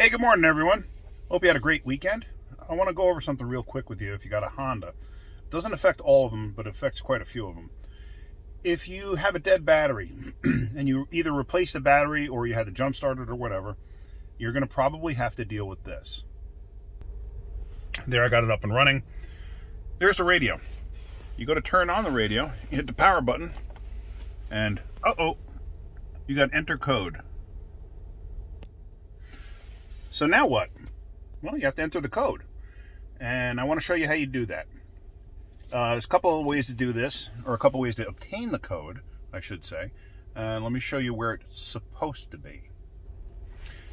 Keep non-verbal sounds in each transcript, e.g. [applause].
Hey, good morning, everyone. Hope you had a great weekend. I want to go over something real quick with you if you got a Honda. It doesn't affect all of them, but it affects quite a few of them. If you have a dead battery [clears throat] and you either replace the battery or you had to jump start it or whatever, you're going to probably have to deal with this. There, I got it up and running. There's the radio. You go to turn on the radio, you hit the power button, and uh-oh, you got enter code. So now what? Well, you have to enter the code. And I want to show you how you do that. Uh, there's a couple of ways to do this, or a couple of ways to obtain the code, I should say. And let me show you where it's supposed to be.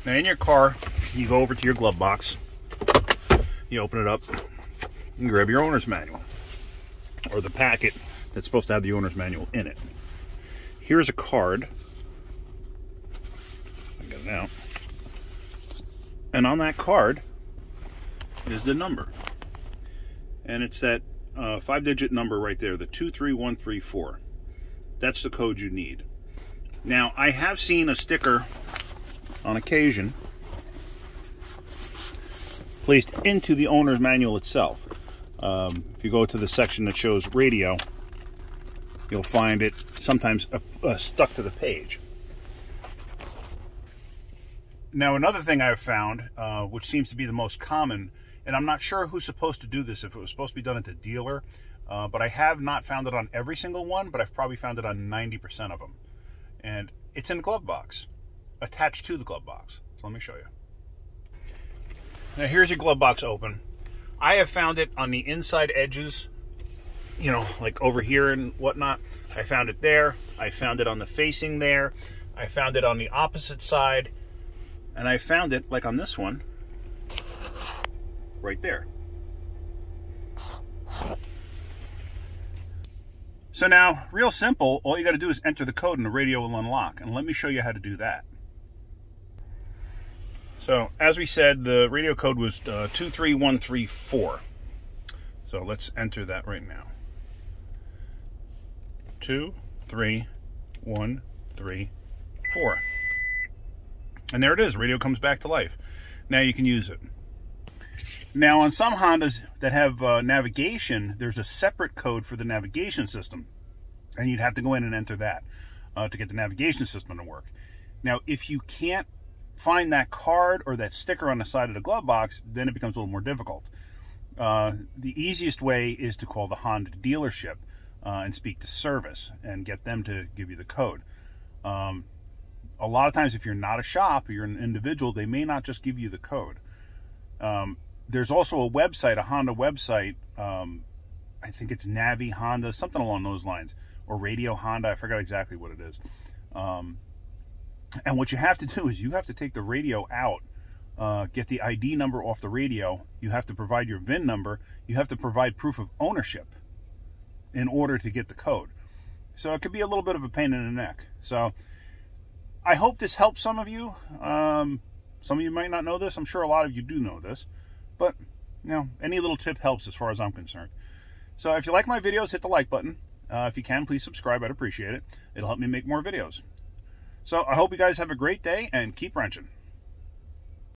Now in your car, you go over to your glove box, you open it up, and grab your owner's manual, or the packet that's supposed to have the owner's manual in it. Here's a card. I get it out. And on that card is the number. And it's that uh, five digit number right there, the 23134. That's the code you need. Now, I have seen a sticker on occasion placed into the owner's manual itself. Um, if you go to the section that shows radio, you'll find it sometimes uh, uh, stuck to the page. Now, another thing I've found, uh, which seems to be the most common, and I'm not sure who's supposed to do this, if it was supposed to be done at the dealer, uh, but I have not found it on every single one, but I've probably found it on 90% of them. And it's in the glove box, attached to the glove box. So let me show you. Now here's your glove box open. I have found it on the inside edges you know, like over here and whatnot. I found it there. I found it on the facing there. I found it on the opposite side. And I found it, like on this one, right there. So now, real simple, all you got to do is enter the code and the radio will unlock. And let me show you how to do that. So, as we said, the radio code was uh, 23134. So let's enter that right now two, three, one, three, four. And there it is. Radio comes back to life. Now you can use it. Now on some Hondas that have uh, navigation, there's a separate code for the navigation system. And you'd have to go in and enter that uh, to get the navigation system to work. Now if you can't find that card or that sticker on the side of the glove box, then it becomes a little more difficult. Uh, the easiest way is to call the Honda dealership uh, and speak to service and get them to give you the code. Um, a lot of times, if you're not a shop, or you're an individual, they may not just give you the code. Um, there's also a website, a Honda website. Um, I think it's Navi Honda, something along those lines, or Radio Honda. I forgot exactly what it is. Um, and what you have to do is you have to take the radio out, uh, get the ID number off the radio. You have to provide your VIN number. You have to provide proof of ownership in order to get the code. So it could be a little bit of a pain in the neck. So I hope this helps some of you. Um, some of you might not know this. I'm sure a lot of you do know this. But, you know, any little tip helps as far as I'm concerned. So if you like my videos, hit the like button. Uh, if you can, please subscribe. I'd appreciate it. It'll help me make more videos. So I hope you guys have a great day and keep wrenching.